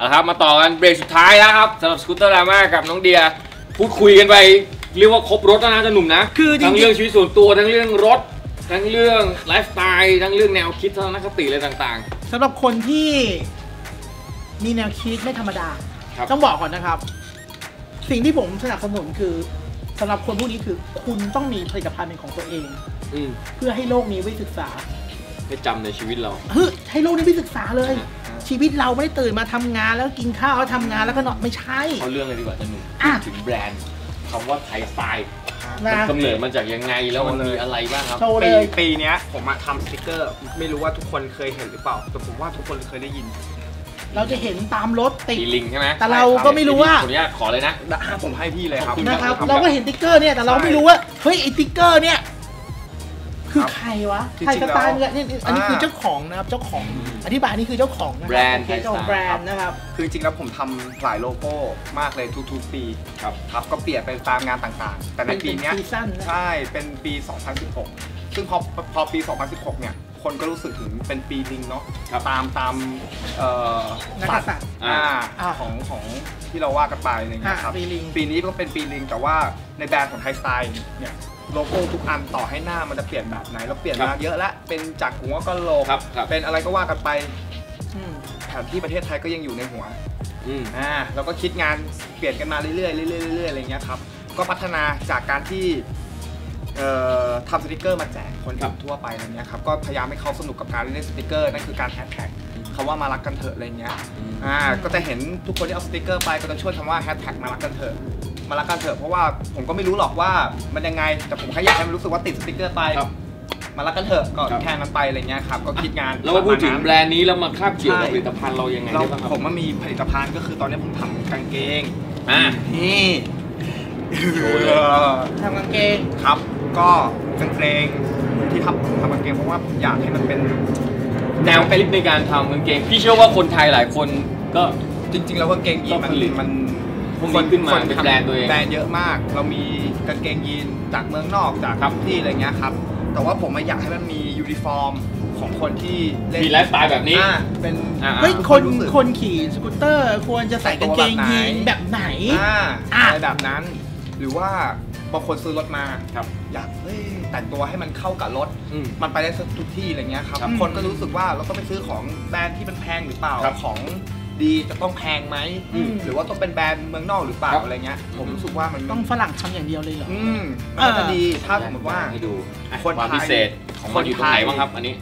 เอาละครับมาต่อกันเบรกสุดท้ายแล้วครับสำหรับสกูตเตอร์ดราม่ากับน้องเดีย พูดคุยกันไปเรียกว่าครบรสแล้วนะจะหนุ่มนะคือจริงๆทั้งเรื่องชีวิตส่วนตัวทั้งเรื่องรถ ทั้งเรื่องไลฟ์สไตล์ทั้งเรื่องแนวคิดทัศนคติอะไรต่างสำหรับคนที่มีแนวคิดไม่ธรรมดา ครับ ต้องบอกก่อนนะครับ สิ่งที่ผมสนับสนุนคือสำหรับคนพวกนี้คือ คุณต้องมีผลิตภัณฑ์เป็นของตัวเอง ๆ อืมเพื่อให้โลกนี้ไว้ศึกษาให้จำในชีวิตเรา เฮ้ยให้โลกนี้ไว้ศึกษาเลย อ่า ชีวิตเราไม่ได้ตื่นมาทำงานแล้วกินข้าวแล้วทำงานแล้วก็นอนไม่ใช่เขาเรื่องเลยดีกว่าจะหนุ่มอะถึงแบรนด์คำว่าไทยสไตล์นะกำเนิดมาจากยังไงแล้วมันมีอะไรบ้างครับโชว์เลปียปีเนี้ยผมมาทำสติกเกอร์ ไม่รู้ว่าทุกคนเคยเห็นหรือเปล่า แต่ผมว่าทุกคนเคยได้ยิน เราจะเห็นตามรถติดปีลิงใช่ไหมแต่เราก็ไม่รู้ว่าขออนุญาตขอเลยนะผมให้พี่เลยครับนะครับทำเราก็เห็นติ๊กเกอร์เนี่ยแต่เราไม่รู้ว่าเฮ้ยไอ้ติ๊กเกอร์เนี่ย คือใครวะจริงๆ ThaiStyle แล้วเนี่ยนี่อันนี้คืออ่าเจ้าของนะครับเจ้าของอืมอธิบายนี่คือเจ้าของนะครับแบรนด์โอเคเจ้าของแบรนด์นะครับคือจริงๆแล้วผมทำหลายโลโก้มากเลยทุกๆปีครับครับก็เปลี่ยนไปตามงานต่างๆ แต่ในเป็นปีเนี้ยเป็น season นะใช่เป็นปี 2016 ซึ่งพอพอปี 2016 เนี่ยคนก็รู้สึกถึงเป็นปีลิงเนาะครับตามตามเอ่อนักษัตรสัตว์อ่าอ่าของของที่เราว่ากันไปอะไรเงี้ยครับอ่าปีลิงปีนี้ก็เป็นปีลิงแต่ว่าในแบรนด์ของ ThaiStyle เนี่ย โลโก้ทุกอันต่อให้หน้ามันจะเปลี่ยนแบบไหนเราเปลี่ยนครับมาเยอะแล้วเป็นจากหัวกะโหลกครับครับ เป็นอะไรก็ว่ากันไปอืมแผนที่ประเทศไทยก็ยังอยู่ในหัว อืม อ่าเราก็คิดงานเปลี่ยนกันมาเรื่อยๆเรื่อยๆเรื่อยๆอะไรเงี้ยครับ ก็พัฒนาจากการที่เอ่อทำสติกเกอร์มาแจกคนครับทั่วไปอะไรเงี้ยครับก็พยายามให้เขาสนุกกับการเล่นสติกเกอร์นั่นคือการแฮชแท็กคำว่ามารักกันเถอะอะไรเงี้ยอ่าก็จะเห็นทุกคนที่เอาสติกเกอร์ไปก็จะช่วยคำว่าแฮชแท็กมารักกันเถอะ มารักกันเถอะเพราะว่าผมก็ไม่รู้หรอกว่ามันยังไงแต่ผมแค่อยากให้มันรู้สึกว่าติดสติกเกอร์ไปครับ มารักกันเถอะก็ครับแค่นั้นไปอะไรเงี้ยครับก็คิดงานแล้วมาพูดถึงประแบมาณรนด์นี้แล้วมาคาบเกี่ยวกับใช่ผลิตภัณฑ์เรายังไงเราได้บ้างครับผมมันมีผลิตภัณฑ์ก็คือตอนนี้ผมทำกางเกงอ่า นี่โชว์เลยทำกางเกงครับ ก็กางเกงที่ทำทำกางเกงเพราะว่าผมอยากให้มันเป็น แนวคิดในการทำกางเกง พี่เชื่อว่าคนไทยหลายคนก็จริงๆ แล้วกางเกงยีนมันก็ผลิต มัน พวกนี้ขึ้นมาเป็นแบรนด์ตัวเองแบรนด์เยอะมาก เรามีกางเกงยีนจากเมืองนอกจากครับที่อะไรเงี้ยครับแต่ว่าผมอะอยากให้มันมียูนิฟอร์มของคนที่เล่นมีไลฟ์สไตล์แบบนี้อ่าเป็นอ่าเฮ้ยทุกคคนนรู้สึกคนขี่สกูตเตอร์ควรจะใส่กางเกงยีนแบบไหนอ่าอะอะไรแบบนั้น หรือว่าบางคนซื้อรถมาครับ อยากเฮ้ยแต่งตัวให้มันเข้ากับรถอืมมันไปได้ทุกที่อะไรเงี้ยครับครับ คนก็รู้สึกว่าเราต้องไปซื้อของแบรนด์ที่มันแพงหรือเปล่าครับของ ดีจะต้องแพงไหมอืม หรือว่าต้องเป็นแบรนด์เมืองนอกหรือเปล่าครับอะไรเงี้ย ผมรู้สึกว่ามันต้องฝรั่งทำอย่างเดียวเลยเหรอ อืมมันก็จะดีถ้าสมมติว่า ให้ดูอะคนความไทยพิเศษของมันอยู่ตรงไหนบ้างครับ อันนี้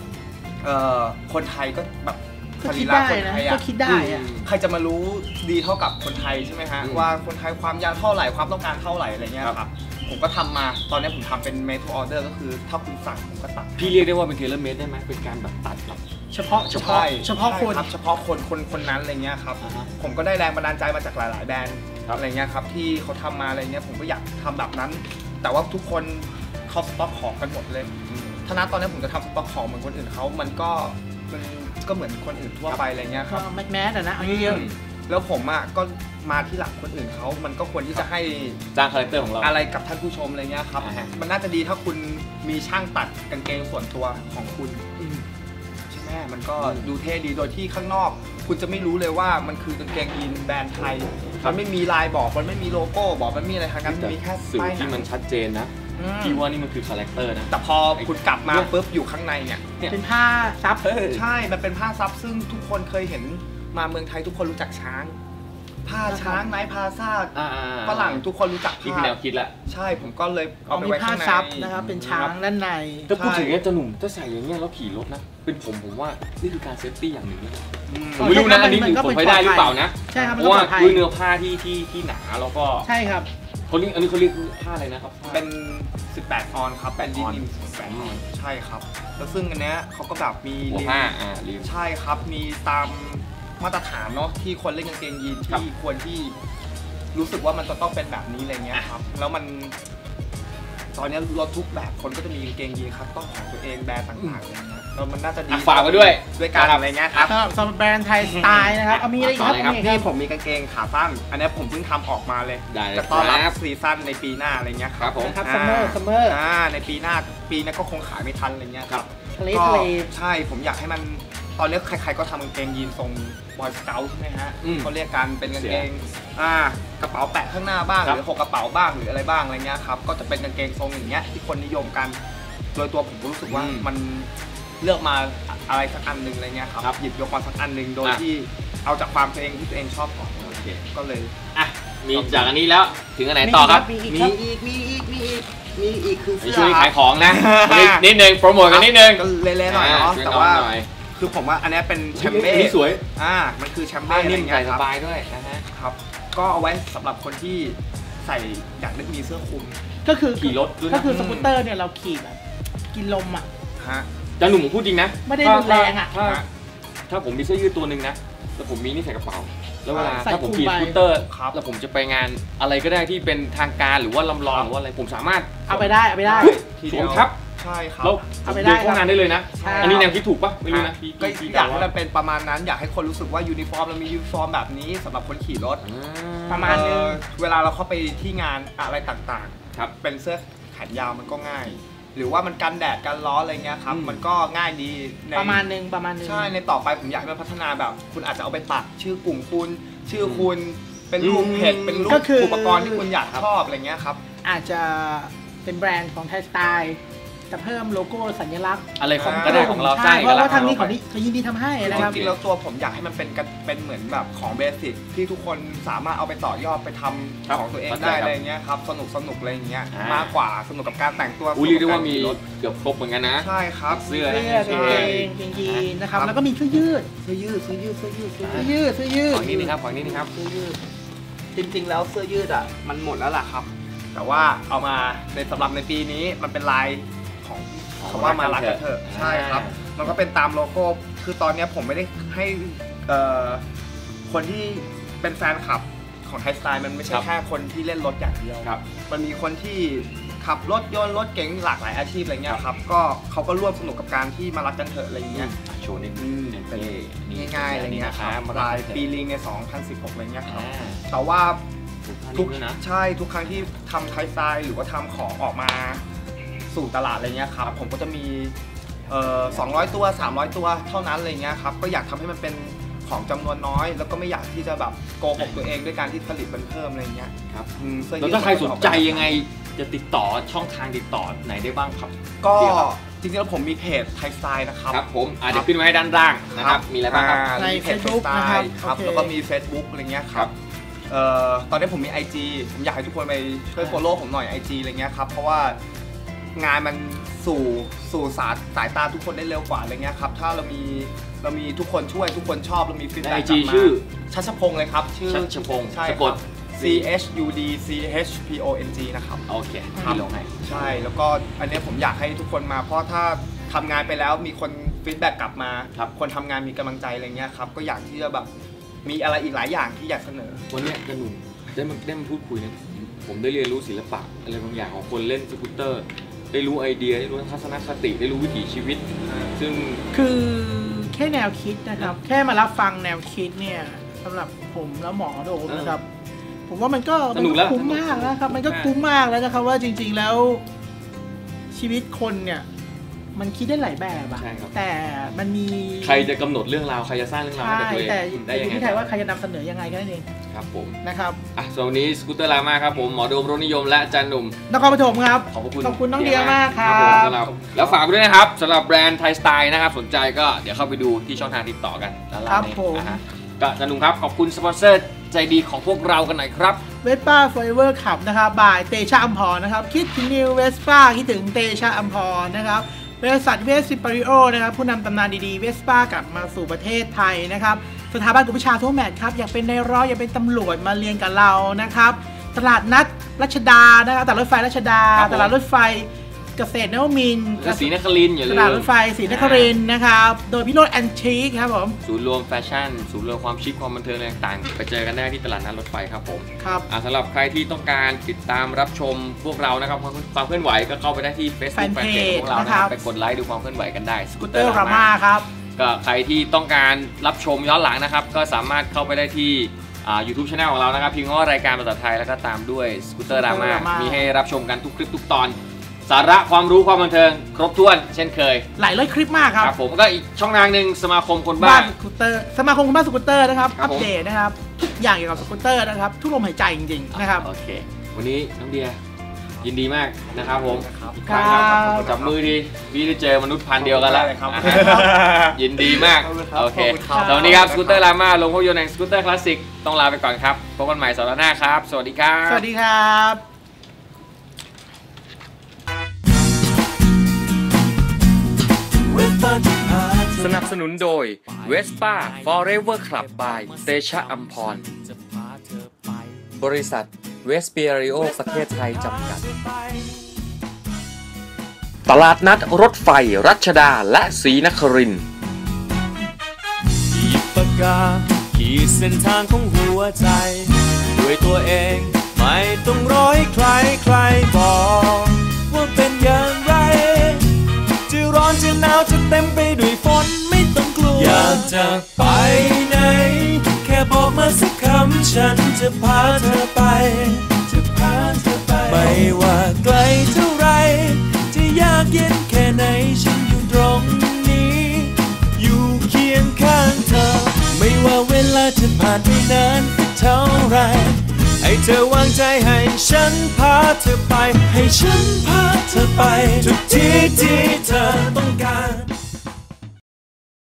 เอ่อคนไทยก็แบบก็สคิรีดระได้คนนะไทยก็อะคิดได้อะใครจะมารู้ดีเท่ากับคนไทยใช่ไหมฮะ อืมว่าคนไทยความยาวเท่าไหร่ความต้องการเท่าไหร่อะไรเงี้ยครับ ครับ ผมก็ทำมาตอนนี้ผมทำเป็น made to order ก็คือถ้าคุณสั่งผมก็ตัด พี่เรียกได้ว่าเป็น tailor-made ได้ไหมเป็นการแบบตัดแบบ เฉพาะเฉพาะใช่เฉพาะคน ใช่รับเฉพาะคนคนคนนั้นอะไรเงี้ยครับ อ่าฮะ ผมก็ได้แรงบันดาลใจมาจากหลาย ๆ แบรนด์ครับ อะไรเงี้ยครับที่เขาทำมาอะไรเงี้ยผมก็อยากทำแบบนั้น แต่ว่าทุกคนเขาสต็อกของกันหมดเลยถ้านัดตอนนี้ผมจะทำสต็อกของเหมือนคนอื่นเขามันก็มันก็เหมือนคนอื่นทั่วไปอะไรเงี้ยครับก็ mass mass อะนะเอาเยอะแล้วผมอะก็มาที่หลังคนอื่นเขามันก็ควรที่จะให้สร้าง character ของเรา อะไรกับท่านผู้ชมอะไรเงี้ยครับ อ่าฮะ มันน่าจะดีถ้าคุณมีช่างตัดกางเกงส่วนตัวของคุณ ใช่ไหมมันก็ดูเท่ดีโดยที่ข้างนอก คุณจะไม่รู้เลยว่ามันคือกางเกงยีนแบรนด์ไทย มันไม่มีลายบอกมันไม่มีโลโก้บอกมันไม่มีอะไรทั้งนั้นแต่มีแค่สื่อป้ายหนังที่มันชัดเจนนะอืม พี่ว่านี่มันคือ character นะ แต่พอคุณกลับมาปุ๊บอยู่ข้างในเนี่ยเนี่ยเป็นผ้าซับ ใช่ มันเป็นผ้าซับซึ่งทุกคนเคยเห็นมาเมืองไทยทุกคนรู้จักช้าง ผ้าช้าง night bazaar อ่าๆฝรั่งทุกคนรู้จักนี่ผ้าคือแนวคิดละใช่ผมก็เลยเอาเอาไปมีไว้ผ้าข้างใน ซับนะครับ เป็นช้างด้านใน ถ้าพูดใช่ถึงเนี่ยจะหนุ่มถ้าใส่อย่างเงี้ยแล้วขี่รถนะ เป็นผมผมว่านี่คือการ safety อย่างหนึ่งนะอืมผมไม่รู้นะ อันนี้มันก็ผมเป็นไปได้หรือเปล่านะใช่ครับเพราะมันราะก็ว่าปลอดภัย ด้วยเนื้อผ้าที่ที่ที่หนาแล้วก็ใช่ครับ เขาเรียกอันนี้เขาเรียกผ้าอะไรนะครับผ้า เป็น 18 ออนซ์ครับเป็นดีออนนิม18ออนซ์ใช่ครับ แล้วซึ่งอันเนี้ยเขาก็แบบมีหัวลิงผ้าอ่าริมใช่ครับ มีตาม มาตรฐานเนาะที่คนเล่นกางเกงยีนครับที่ควรที่รู้สึกว่ามันจะต้องเป็นแบบนี้อะไรเงี้ยครับ แล้วมัน ตอนเนี้ยรถทุกแบบคนก็จะมีกางเกงยีนครับต้องของตัวเองแบรนด์ต่างๆอะไรเงี้ยแล้วมันน่าจะดีอะฝากไว้ด้วยด้วยการอะไรเงี้ยครับ สำหรับสำหรับแบรนด์ ThaiStyle นะครับเอามีอะไรอีกครับต่อเลยครับมีนี่อะไรผมมีกางเกงขาสั้นอันเนี้ยผมเพิ่งทำออกมาเลย ได้เลยจะต้อนรับครับ season ในปีหน้าอะไรเงี้ยครับผมนะครับ summer summer อ่าในปีหน้าปีนี้ก็คงขายไม่ทันอะไรเงี้ยครับทะเลก็ทะเล ใช่ผมอยากให้มัน ตอนนี้ใครๆก็ทำกางเกงยีนทรง boy scout ใช่ไหมฮะอืมเขาเรียกกันเป็นกางเกงอ่ากระเป๋าแปะข้างหน้าบ้างครับหรือหกกระเป๋าบ้างหรืออะไรบ้างอะไรเงี้ยครับก็จะเป็นกางเกงทรงอย่างเงี้ยที่คนนิยมกัน โดยตัวผมรู้สึกว่าอืมมันเลือกมาอะไรสักอันหนึ่งอะไรเงี้ยครับครับหยิบยกมาสักอันหนึ่งโดยอะ ที่เอาจากความตัวเองที่ตัวเองชอบก่อนโอเคก็เลย อะมีจากอันนี้แล้วถึงอันไหนต่อครับมีอีกมีครับอีกมีอีกมีอีกมีอีกคือในเสื้อช่วงนี้คขารัยบของนะวันนี้นิดนึงโปรโมทกันนิดนึงก็เละๆหน่อยเนาะช่วยแต่น้องว่าหน่อย คือผมว่าอันเนี้ยเป็นแชมเบ้อันนี้สวย อ่า มันคือแชมผ้าเบ้อะไรนิ่มเงี้ใส่ยสครับบายด้วยนะฮะ ครับ ก็เอาไว้สำหรับคนที่ใส่อยากได้มีเสื้อคลุม ก็คือขี่รถด้วยนะก็คือสกูตเตอร์เนี่ยเราขี่แบบกินลมอะ ฮะจะหนุ่มผมพูดจริงนะ ไม่ได้รุนแรงอะถ้าถ้าถ้าผมมีเสื้อยืดตัวหนึ่งนะ แล้วผมมีนี่ใส่กระเป๋า แล้วเวลาใส่ถ้าผมคลุมขี่ไปสกูตเตอร์ครับแล้วผมจะไปงานอะไรก็ได้ที่เป็นทางการหรือว่าลำลองหรือว่าอะไร ผมสามารถ เอาไปได้ เอาไปได้ทีเดียวสวมทับใช่ครับแล้วเอาไปเดิได้นเข้างานได้เลยนะ ใช่ อันนี้แนวคิดถูกปะไม่รู้นะพี่ก็พี่อยากให้ว่ามันเป็นประมาณนั้นอยากให้คนรู้สึกว่ายูนิฟอร์มเรามียูนิฟอร์มแบบนี้สำหรับคนขี่รถอ่ะประมาณนึง เอ่อเวลาเราเข้าไปที่งานอะไรต่างครับ ๆ เป็นเสื้อแขนยาวมันก็ง่าย หรือว่ามันกันแดดกันร้อนอะไรเงี้ยครับอืม มันก็ง่ายดีใน ประมาณหนึงประมาณหนึง ใช่ในต่อไปผมอยากให้มันพัฒนาแบบ คุณอาจจะเอาไปปักชื่อกลุ่มคุณ ชื่อคุณเป็นรูปอืมเห็ดเป็นรูปก็คืออุ อุปกรณ์ที่คุณอยากชอบอะไรเงี้ยครับ อาจจะเป็นแบรนด์ของไทยสไตล์ จะเพิ่มโลโก้สัญลักษณ์อะไรของก็ได้ของเราสร้าใช่งเอเพกราะลักว่าษณ์ทางนี้ขเขาองเรานี่เขายินดีทำให้จนะครับริงๆแล้วตัวผมอยากให้มันเป็นกันเป็นเหมือนแบบของเบสิกที่ทุกคนสามารถเอาไปต่อยอดไปทำครับของตัวเองเข้าใจได้ครับอะไรเงี้ยครับสนุกสนุกอะไรอย่างเงี้ยอ่ามมากกว่าสนุกกับการแต่งตัวอุ้ยเรียกได้ว่ามีสนุกกับกรขี่รถเกือบครบเหมือนกันนะใช่ครับเสื้อเสื้อใช่กางเกงกางเกงนะครับครับแล้วก็มีเสื้อยืดเสื้อยืดเสื้อยืดเสื้อยืดเสื้อเสื้ยือดยืดเสื้อยืดฝั่งนี้นึงครับฝั่งนี้นึงครับเสื้อยืดจริงๆ แล้วเสื้อยืดอะมันหมดแล้วล่ะครับ แต่ว่าเอามาในสำหรับในปีนี้มันเป็นลาย ของของคำว่ามารักกันเถอะอ่าใช่ครับมันก็เป็นตามโลโก้คือตอนเนี้ยผมไม่ได้ให้เอ่อคนที่เป็นแฟนคลับของไทยสไตล์มันไม่ใช่ครับแค่คนที่เล่นรถอย่างเดียวครับมันมีคนที่ขับรถยนต์รถเก๋งหลากหลายอาชีพอะไรเงี้ยครับก็เขาก็ร่วมสนุกกับการที่มารักกันเถอะอะไรเงี้ยโชว์นิดอืมเป็นง่ายๆอะไรเงี้ยครับมาปลายปีปีลิงใน 2016อะไรเงี้ยครับอ่าแต่ว่าทุทุกกนะใช่ทุกครั้งที่ทำไทยสไตล์หรือว่าทำของออกมา สู่ตลาดอะไรเงี้ยครับผมก็จะมีเอ่อ200 ตัว 300 ตัวเท่านั้นอะไรเงี้ยครับก็อยากทำให้มันเป็นของจำนวนน้อย แล้วก็ไม่อยากที่จะแบบโกหกตัวเองด้วยการที่ผลิตมันเพิ่มอะไรเงี้ยครับอืมเสื้อแล้วยืดถ้าใครสนใจยังไงจะติดต่อช่องทางติดต่อไหนได้บ้างครับ ก็เดี๋ยวครับ จริงๆแล้วผมมีเพจไทยสไตล์นะครับครับผมอะเดี๋ยวขึ้นไว้ให้ด้านล่างนะครับมีอะไรบ้างครับอ่ในมีเพจ Facebook ไทยสไตล์นะครับครับโอเค แล้วก็มี Facebook อะไรเงี้ยคครัรับบเอ่อตอนนี้ผมมี IG ผมอยากให้ทุกคนไปช่วย follow ผมหน่อย IG อะไรเงี้ยครับเพราะว่า งานมันสู่สู่สายสายตาทุกคนได้เร็วกว่าอะไรเงี้ยครับ ถ้าเรามีเรามีทุกคนช่วยทุกคนชอบเรามีฟีดในแบ็ไอกกจีลับมาชื่อ ชัชพงศ์เลยครับ ชื่อชัชพงศ์ใช่สะคกรัดบ C H U D C H P O N G นะครับ โอเคครับ พี่ลงให้ ใช่แล้วก็อันเนี้ยผมอยากให้ทุกคนมา เพราะถ้าทำงานไปแล้วมีคนฟีดแบ็กกลับมาครับคนทำงานมีกำลังใจอะไรเงี้ยครับก็อยากที่จะแบบมีอะไรอีกหลายอย่างที่อยากเสนอ วันเนี้ยจะหนุ่มได้มาได้มาพูดคุยเนี่ยผมได้เรียนรู้ศิลปะอะไรบางอย่างของคนเล่นสกูตเตอร์ ได้รู้ไอเดีย ได้รู้ทัศนคติได้รู้วิถีชีวิต ซึ่งคือแค่แนวคิดนะครับ แค่มารับฟังแนวคิดเนี่ยสำหรับผมแล้วหมอโดมนะครับ ผมว่ามันก็สนุกแล้วคุ้มมากนะครับ มันก็สนุกมากคุ้มมากแล้วนะครับว่าจริง ๆแล้วชีวิตคนเนี่ยมันคิดได้หลายแบบอะใช่ครับแต่มันมีใครจะกำหนดเรื่องราวใครจะสร้างเรื่องราวให้ใช่กับตัวเองแต่ได้อยังยู่ไงที่ไทยว่าใครจะนำเสนอยังไงแค่นั้นเอง ครับผม นะครับอะส่วนวันนี้สกูตเตอร์ลามาครับผมหมอโดมรถนิยมและอาจันหนุ่ม นครปฐมครับ ขอบพระคุณขอบคุณน้องเดียมากครับ ผมสำหรับแล้วฝากไปด้วยนะครับสำหรับแบรนด์ไทยสไตล์นะครับ สนใจก็เดี๋ยวเข้าไปดูที่ช่องทางติดต่อกันด้านล่างครับนี้ผม นะฮะก็อาจันหนุ่มครับขอบคุณสปอนเซอร์ใจดีของพวกเรากันหน่อยครับ เวสป้าไฟเวอร์ขับนะครับบ่ายเตชะอัมพรนะครับ คิดถึงนิวเวสป้าคิดถึงเตชะอัมพรนะครับบริษัทเวสซิปาริโอนะครับ ผู้นำตำนานดีๆเวสป้ากลับมาสู่ประเทศไทยนะครับ สถาบันกุวิชาทั่วแมทครับอยากเป็นในายร้อยอยากเป็นตำรวจมาเรียนกับเรานะครับ ตลาดนัดรัชดานะครับตลาดรถไฟรัชดาครับผมตลาดรถไฟเกษตรนวมินทร์และศรีนครินทร์อย่าตลืลาดรมถไฟศรีนครินทร์นะครับ โดยพี่โรดแอนชีคครับผม ศูนย์รวมแฟชั่น ศูนย์รวมความชิคความบันเทิงอะไรต่างๆ ไปเจอกันได้ที่ตลาดนัดรถไฟครับผม ครับอะสำหรับใครที่ต้องการติดตามรับชมพวกเรานะครับความความเคลื่อนไหวก็เข้าไปได้ที่ Facebook Fanpage Fanpage ของเรานะคนะครับไปกดไลค์ดูความเคลื่อนไหวกันได้ สกูตเตเตออร์ร์รารามามาครับ ก็ใครที่ต้องการรับชมย้อนหลังนะครับ ก็สามารถเข้าไปได้ที่อ่า YouTube Channel ของเรานะครับพิมพ์ว่ารายการภาษาไทยแล้วก็ตามด้วยสกูตเตอร์รามา Scooter Drama มีให้รับชมกันทุกคลิปทุกตอน สาระความรู้ความบันเทิง ครบถ้วน เช่นเคยหลายร้อยคลิปมากครับครับผมก็อีกช่องทางหนึ่งสมาคมคนบ้า บ้านสกูตเตอร์สมาคมคนบ้าสกูตเตอร์นะครับครับปผม เดตนะครับทุกอย่างเกี่ยวกับสกูตเตอร์นะครับทุกลมหายใจจริงๆนะครับ โอเค วันนี้น้องเดีย ยินดีมากนะครับผมครับอีกครั้งครับครับจับมือดีพี่ได้เจอมนุษย์พันธุ์เดียวกันแล้วได้ครับนะฮะยินดีมากขอบคุณครับโอเคขอบคุณครับสวัสดีครับสกูตเตอร์ลาม่าลงภาพยนตร์แห่งสกูตเตอร์คลาสสิกต้องลาไปก่อนครับพบกันใหม่สัปดาห์หน้าครับ สวัสดีครับ สวัสดีครับสนับสนุนโดย Vespa Forever Club by เตชะอัมพร บริษัท เวสเปียริโอประเทศไทยจำกัด ตลาดนัดรถไฟรัชดาและศรีนครินทร์หยิบปากกาขีดเส้นทางของหัวใจ ด้วยตัวเองไม่ต้องร้อยใครใครบอกว่าเป็นอย่างไร จะร้อนจะหนาวจะเต็มไปด้วยฝนไม่ต้องกลัว อยากจะไปไหนแค่บอกมา สักคำฉันจะพาเธอไป จะพาเธอไป ไม่ว่าไกลเท่าไร จะยากเย็นแค่ไหนฉันอยู่ตรงนี้ อยู่เคียงข้างเธอ ไม่ว่าเวลาจะผ่านไปนานเท่าไร ให้เธอวางใจให้ฉันพาเธอไป ให้ฉันพาเธอไป ทุกที่ที่เธอต้องการ